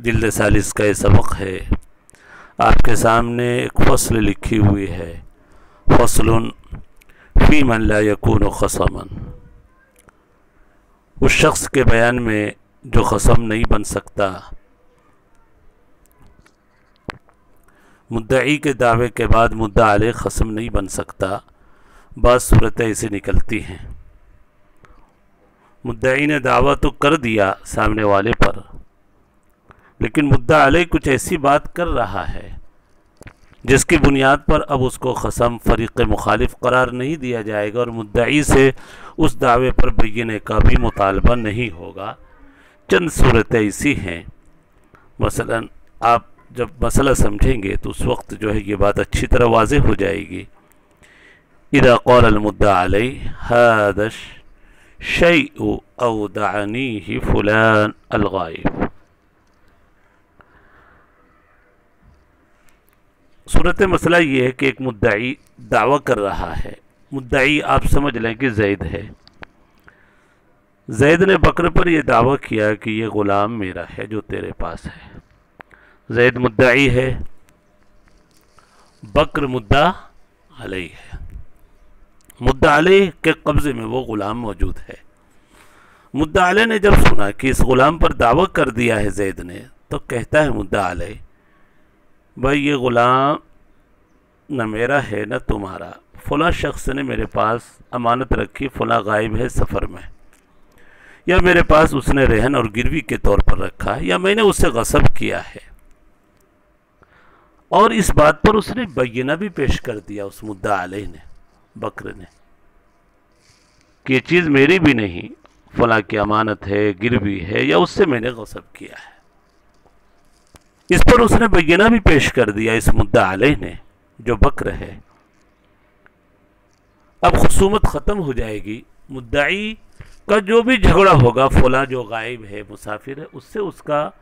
जिल्द सालिस का ये सबक है। आपके सामने एक फ़सल लिखी हुई है। फसलन फ़ी मन ला यकून खसमन। उस शख्स के बयान में जो खसम नहीं बन सकता। मुद्दई के दावे के बाद मुद्दा आले खसम नहीं बन सकता। बाद सूरतें ऐसे निकलती हैं। मुद्दई ने दावा तो कर दिया सामने वाले पर। लेकिन मुद्दा आले कुछ ऐसी बात कर रहा है, जिसकी बुनियाद पर अब उसको खसम फरीक़ मुखालिफ करार नहीं दिया जाएगा और मुद्दई से उस दावे पर बैने का भी मुतालबा नहीं होगा। चंद सूरतें ऐसी हैं। मसला आप जब मसला समझेंगे तो उस वक्त जो है ये बात अच्छी तरह वाज हो जाएगी। इदा कौल मुद्दा अलई हादश शई अवदानी ही फुलान अलगाइब सूरत मसला ये है कि एक मुद्दई दावा कर रहा है। मुद्दई आप समझ लें कि जैद है। जैद ने बकर पर यह दावा किया कि यह ग़ुलाम मेरा है जो तेरे पास है। जैद मुद्दाई है, बकर मुद्दा अलई है। मुद्दा अलई के कब्ज़े में वो ग़ुलाम मौजूद है। मुद्दा अलई ने जब सुना कि इस ग़ुलाम पर दावा कर दिया है जैद ने तो कहता है मुद्दा अलई भाई, ये ग़ुलाम न मेरा है, न तुम्हारा। फ़ला शख्स ने मेरे पास अमानत रखी, फ़ला गायब है सफ़र में। या मेरे पास उसने रहन और गिरवी के तौर पर रखा है, या मैंने उससे गसब किया है। और इस बात पर उसने बैना भी पेश कर दिया उस मुद्दा आलह ने, बकर ने, कि ये चीज़ मेरी भी नहीं, फ़ला की अमानत है, गिरवी है, या उससे मैंने गसब किया है। इस पर उसने बैना भी पेश कर दिया इस मुद्दा आलह ने, जो बकर है। अब खसूमत ख़त्म हो जाएगी। मुद्दाई का जो भी झगड़ा होगा, फला जो गायब है, मुसाफिर है, उससे उसका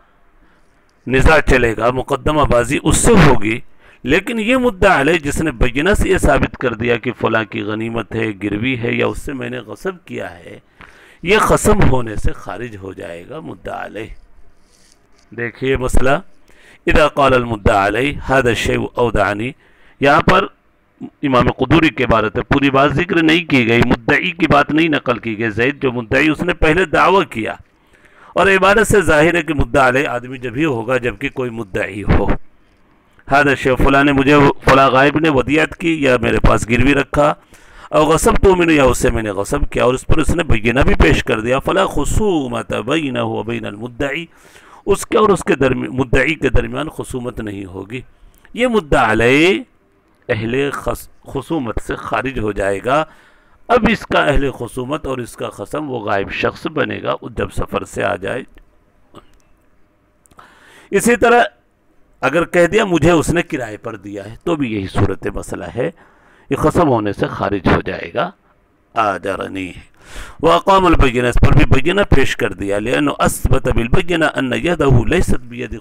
निज़ा चलेगा मुकदमाबाजी उससे होगी। लेकिन ये मुद्दा है जिसने बैना से ये साबित कर दिया कि फ़ला की गनीमत है, गिरवी है, या उससे मैंने गसब किया है, ये कसम होने से खारिज हो जाएगा मुद्दा आलह देखिए मसला इदा कौल मुद्दा आलह हद शेव यहाँ पर इमाम कदूरी के बारत है पूरी बात ज़िक्र नहीं की गई, मुद्दई की बात नहीं नकल की गई जैद, जो मुद्दई उसने पहले दावा किया। और इबारत से ज़ाहिर है कि मुद्दा आले आदमी जब ही होगा, जबकि कोई मुद्दई हो। हाद शेख फला ने मुझे, फला गायब ने वदियत की, या मेरे पास गिरवी रखा? और गसब तो मैंने, या उससे मैंने गसब किया? और इस पर उसने बैना भी पेश कर दिया, फला खसूमत बैना हुआ बैन मुद्दई। उसके और उसके दरमियान मुद्दई के दरमियान खसूमत नहीं होगी। ये मुद्दा आलय अहले खसूमत से खारिज हो जाएगा। अब इसका अहले खसूमत और इसका खसम वो गायब शख्स बनेगा जब सफ़र से आ जाए। इसी तरह अगर कह दिया मुझे उसने किराए पर दिया है तो भी यही सूरत मसला है। ये खसम होने से खारिज हो जाएगा। आ जा रही वह अकामबैना इस पर भी बैना पेश कर दिया लेन असबत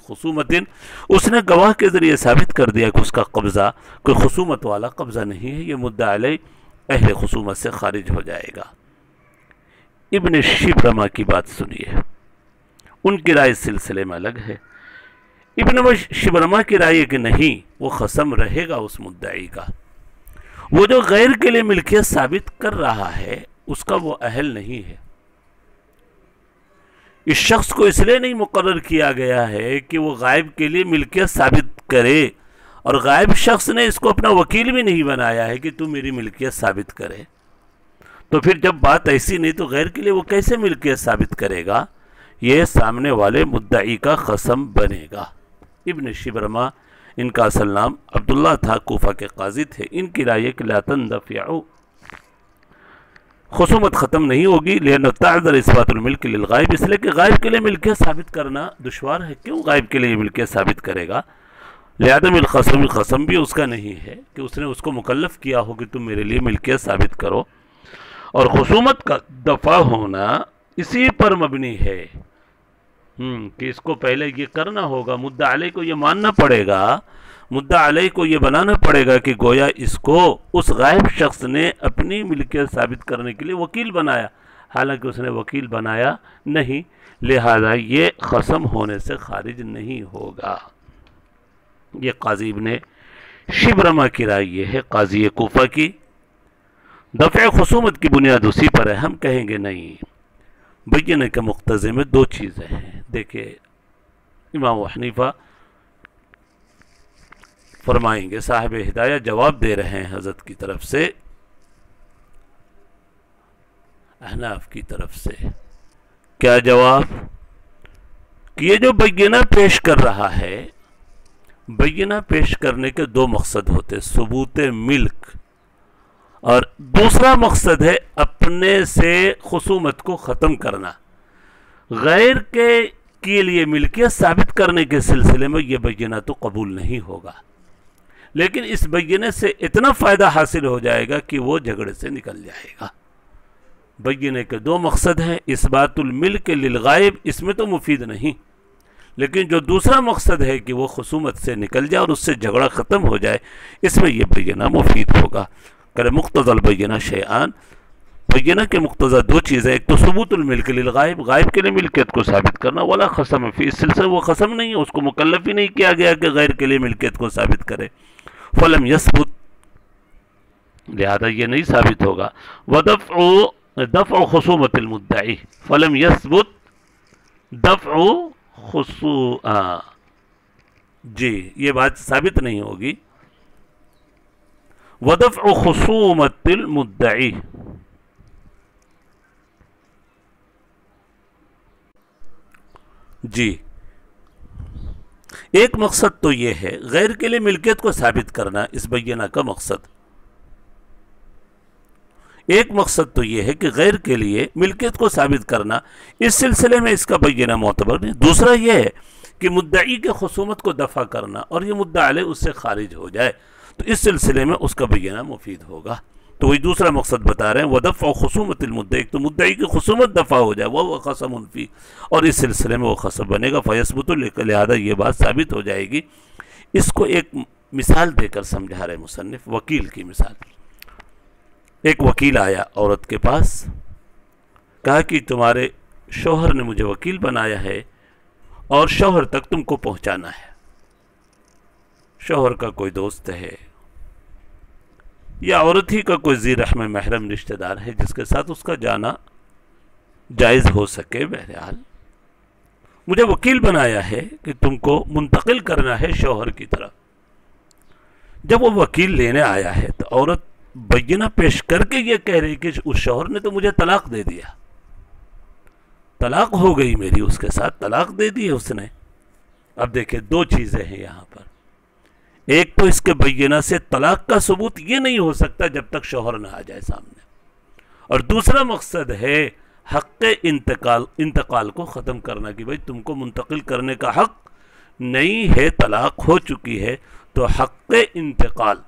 खसूमतिन उसने गवाह के ज़रिए साबित कर दिया कि उसका कब्ज़ा कोई खसूमत वाला कब्ज़ा नहीं है ये मुद्दा अहल खसूमत से खारिज हो जाएगा इबन शिबरमा की बात सुनिए उनकी राय सिलसिले में अलग है इबन शिबरमा की राय कि नहीं वो खसम रहेगा उस मुद्दाई का वो जो गैर के लिए मिल्कियत साबित कर रहा है, उसका वो अहल नहीं है। इस शख्स को इसलिए नहीं मुकर किया गया है कि वो गायब के लिए मिल्कियत साबित करे, और गायब शख्स ने इसको अपना वकील भी नहीं बनाया है कि तू मेरी मिल्कियत साबित करे। तो फिर जब बात ऐसी नहीं तो गैर के लिए वो कैसे मिल्कियत साबित करेगा? ये सामने वाले मुद्दई का कसम बनेगा। इब्न शिबरमा इनका असल नाम अब्दुल्ला था, कोफा के काजी थे। इनकी राय के लातन दफ़ियाओ खसूमत ख़त्म नहीं होगी, लेकिन ताज़र इसबातुलमिल्क गायब, इसलिए कि गायब के लिए मिल्कियत साबित करना दुशवार है। क्यों गायब के लिए मिल्कियत साबित करेगा? लिहादम खसम भी उसका नहीं है कि उसने उसको मुकलफ़ किया हो कि तुम मेरे लिए मिल्कियत साबित करो। और खसूमत का दफ़ा होना इसी पर मबनी है। कि इसको पहले ये करना होगा, मुद्दा आले को ये मानना पड़ेगा, मुद्दा अलह को ये बनाना पड़ेगा कि गोया इसको उस गायब शख्स ने अपनी मिल्कियत साबित करने के लिए वकील बनाया। हालाँकि उसने वकील बनाया नहीं, लिहाजा ये खसम होने से खारिज नहीं होगा। ये काजीब ने शिबरमा की राय ये है, काजी कोफा की। दफ़ खसूमत की बुनियाद उसी पर है, हम कहेंगे नहीं। बैन के मुख्तज़े में दो चीज़ें हैं। देखिए, इमाम हनीफ़ा फरमाएँगे, साहिब हिदाया जवाब दे रहे हैं हज़रत की तरफ़ से, अहनाफ की तरफ़ से। क्या जवाब? कि ये जो बैना पेश कर रहा है बैना पेश करने के दो मकसद होते सबूत मिल्क, और दूसरा मकसद है अपने से खसूमत को ख़त्म करना। गैर के के लिए मिल्कियत साबित करने के सिलसिले में यह बैना तो कबूल नहीं होगा। लेकिन इस बैने से इतना फ़ायदा हासिल हो जाएगा कि वो झगड़े से निकल जाएगा। बैने के दो मकसद हैं, इस बातुलमिल के लिलगायब इसमें तो मुफीद नहीं। लेकिन जो दूसरा मकसद है कि वो खसूमत से निकल जाए और उससे झगड़ा ख़त्म हो जाए, इसमें यह बैना मुफीद होगा। करे मुख्तल बैना शेआन बैना के मुख्तज़ा दो चीज़ें एक तो सबूतुलमिल के गायब गायब के लिए मिल्कियत को साबित करना, वाला खसम है इस सिलसिले वो खसम नहीं है, उसको मुकलफ ही नहीं किया गया कि गैर के लिए मिल्कियत को साबित करे। फलम यसबुत, लिहाजा ये नहीं साबित होगा। वदफ़ दफ़ खसूमत मुद्दाई, फलम यसबुत दफ़ खसू जी, ये बात साबित नहीं होगी। वदफ़ खसूमत मुद्दाई जी। एक मकसद तो यह है, गैर के लिए मिल्कियत को साबित करना इस बैना का मकसद। एक मकसद तो यह है कि गैर के लिए मिल्कियत को साबित करना इस सिलसिले में इसका बैना मोतबर नहीं। दूसरा यह है कि मुद्दई के खसूमत को दफ़ा करना और यह मुद्दा उससे खारिज हो जाए तो इस सिलसिले में उसका बैना मुफीद होगा। तो वही दूसरा मकसद बता रहे हैं, वह दफ़ा खसूमत मुद्दे एक तो मुद्दई की खसूमत दफ़ा हो जाए, वह खसम उनफी और इस सिलसिले में वह खसम बनेगा, फयसबत लिहाजा ये बात साबित हो जाएगी। इसको एक मिसाल देकर समझा रहे मुसनफ़ वकील की मिसाल। एक वकील आया औरत के पास, कहा कि, तुम्हारे शोहर ने मुझे वकील बनाया है, और शोहर तक तुमको पहुंचाना है। शोहर का कोई दोस्त है या औरत ही का कोई जी रहम महरम रिश्तेदार है, जिसके साथ उसका जाना जायज़ हो सके बहरहाल। मुझे वकील बनाया है कि तुमको मुंतकिल करना है शोहर की तरफ़ जब वो वकील लेने आया है तो औरत बैना पेश करके ये कह रही कि उस शोहर ने तो मुझे तलाक दे दिया। तलाक हो गई मेरी उसके साथ, तलाक दे दी है उसने। अब देखिए, दो चीज़ें हैं यहाँ पर। एक तो इसके बैना से तलाक का सबूत ये नहीं हो सकता जब तक शोहर ना आ जाए सामने। और दूसरा मकसद है हक इंतकाल इंतकाल को ख़त्म करना कि भाई तुमको मुंतकिल करने का हक नहीं है, तलाक हो चुकी है तो हक इंतकाल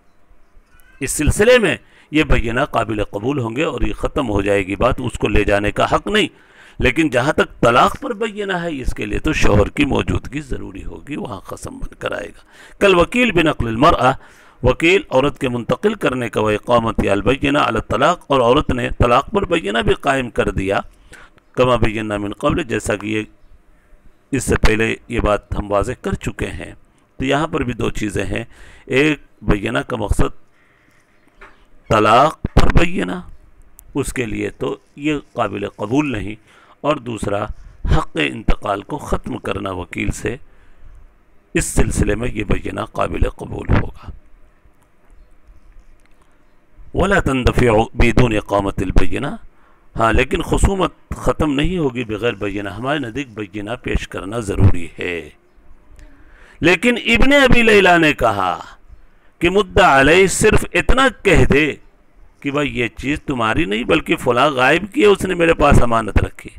इस सिलसिले में ये बैना काबिल कबूल होंगे और ये ख़त्म हो जाएगी बात, उसको ले जाने का हक नहीं। लेकिन जहाँ तक तलाक पर बैना है इसके लिए तो शोहर की मौजूदगी ज़रूरी होगी, वहाँ कसम बनकर आएगा। कल वकील बिन अकलमर वकील औरत के मुंतकिल करने का वह कौमत अलबैना अल तलाक, और औरत ने तलाक पर बैना भी कायम कर दिया। कमा बैना मिन कबल, जैसा कि ये, इससे पहले ये बात हम वाज कर चुके हैं। तो यहाँ पर भी दो चीज़ें हैं। एक बैना का मकसद तलाक पर बैना उसके लिए तो ये काबिल कबूल नहीं। और दूसरा हक़ इंतकाल को ख़त्म करना वकील से। इस सिलसिले में ये बैना काबिल कबूल होगा। वला तंदफ़ बेदून कामतलबैना हाँ लेकिन खसूमत ख़त्म नहीं होगी बगैर बैना हमारे नज़दीक बैना पेश करना ज़रूरी है। लेकिन इबन अबी लैला ने कहा कि मुद्दा अलह सिर्फ़ इतना कह दे कि भाई ये चीज़ तुम्हारी नहीं, बल्कि फला गायब की है, उसने मेरे पास अमानत रखी।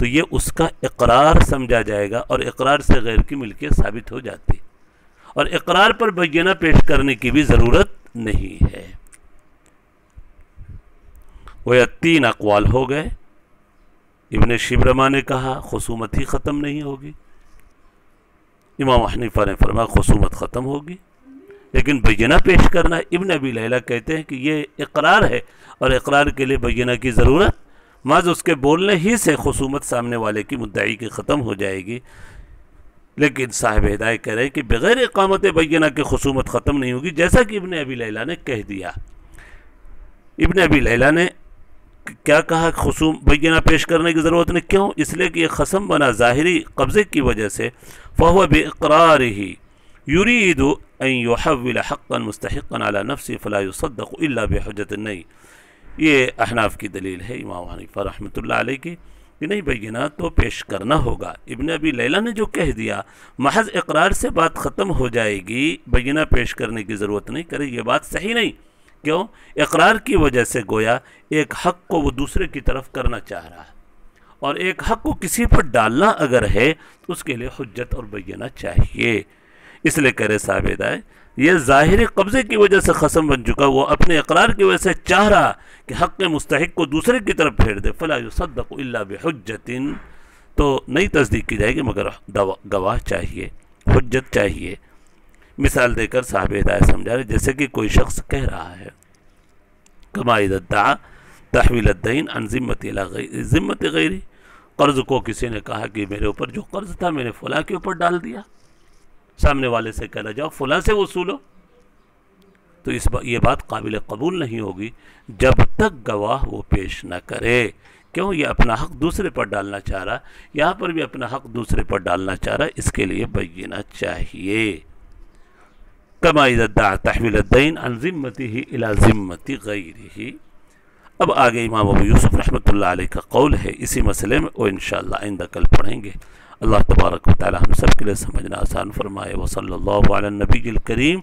तो ये उसका इकरार समझा जाएगा और इकरार से गैर की मिल्कियत साबित हो जाती। और इकरार पर बैना पेश करने की भी ज़रूरत नहीं है। वह तीन अकवाल हो गए। इबन शिबरमा ने कहा, खसूमत ही ख़त्म नहीं होगी। इमाम हनीफा ने फरमा खसूमत ख़त्म होगी। लेकिन बैना पेश करना, इबन अबी लैला कहते हैं कि ये इकरार है और इकरार के लिए बैना की ज़रूरत माज उसके बोलने ही से खसूमत सामने वाले की मुद्दई की ख़त्म हो जाएगी। लेकिन साहिब हिदायत कह रहे हैं कि बग़ैर इकामत बैना की खसूमत ख़त्म नहीं होगी, जैसा कि इबन अबी लैला ने कह दिया। इबन अबी लैला ने क्या कहा, खसूम बैना पेश करने की ज़रूरत नहीं? क्यों? इसलिए कि यह खसम बना ज़ाहरी कब्ज़े की वजह से फ़हुआ बेकरार ही युहविल हक़न मुस्तक़न अला नफ्सी, फ़ला युसद्दक़ बेहजत नहीं ये अहनाफ की दलील है, इमाम हनीफ़ा रहमतुल्लाह अलैह। की कि नहीं बैना तो पेश करना होगा। इबन अबी लैला ने जो कह दिया, महज इकरार से बात ख़त्म हो जाएगी बैना पेश करने की ज़रूरत नहीं करे, ये बात सही नहीं। क्यों? इकरार की वजह से गोया एक हक को वो दूसरे की तरफ़ करना चाह रहा है। और एक हक को किसी पर डालना अगर है तो उसके लिए हजत और बैना चाहिए। इसलिए कह रहे साबित है, ये ज़ाहिर कब्ज़े की वजह से खसम बन चुका, वो अपने इकरार की वजह से चाह रहा कि हक़ मुस्तक को दूसरे की तरफ़ फेर दे, फ़ला सदक़ल्ला बेहजतिन तो नई तस्दीक की जाएगी, मगर गवाह चाहिए हजत चाहिए। मिसाल देकर साहब हिदायत समझा रहे जैसे कि कोई शख्स कह रहा है कमाईदा तहवीलद्दीन अनजिम्मत ज़िम्मत गैरी। कर्ज़ को किसी ने कहा कि मेरे ऊपर जो कर्ज़ था, मैंने फ़ला के ऊपर डाल दिया। सामने वाले से कहना जाओ फुला से वसूलो। तो इस बा, ये बात काबिल कबूल नहीं होगी। जब तक गवाह वो पेश न करे। क्यों? ये अपना हक दूसरे पर डालना चाह रहा। यहाँ पर भी अपना हक दूसरे पर डालना चाह रहा। इसके लिए बैना चाहिए। कमाईदा तहवीलद्दीन अनजिम्मती ही इलाजिम्मती गैर ही अब आगे इमाम अबू यूसुफ अलैह का कौल है। इसी मसले में वो इन आइंदा कल पढ़ेंगे। अल्लाह तबारक ताली हम सब के लिए समझना आसान फरमाए। वसल्ला नबी करीम।